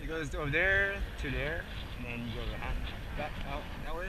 It goes over there to there, and then you go back out that way.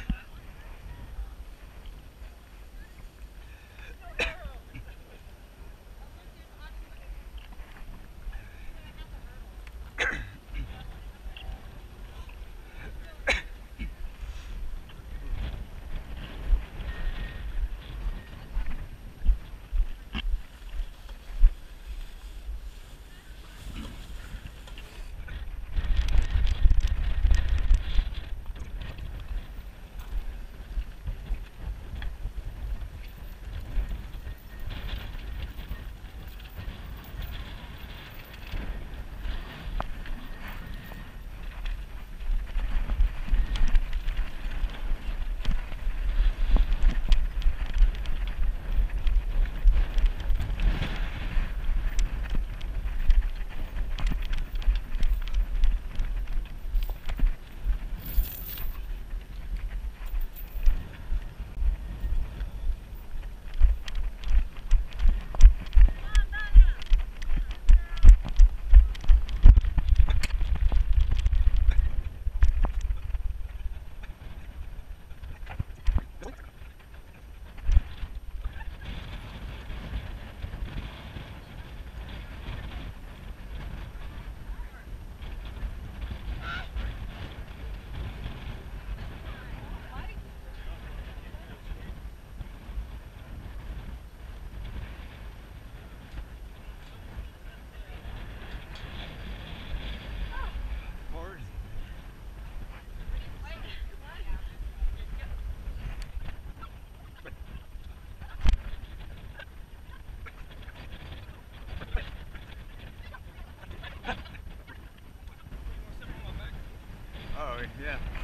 yeah.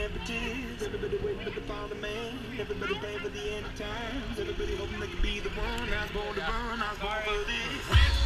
Everybody waiting for the father man. Everybody praying for the end times. Everybody hoping they could be the one. I was born to burn. I was born for this.